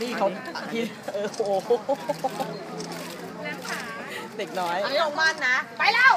นี่เขาที่เออโอ้โหเด็กน้อย อันนี้ลงบ้านนะ ไปแล้ว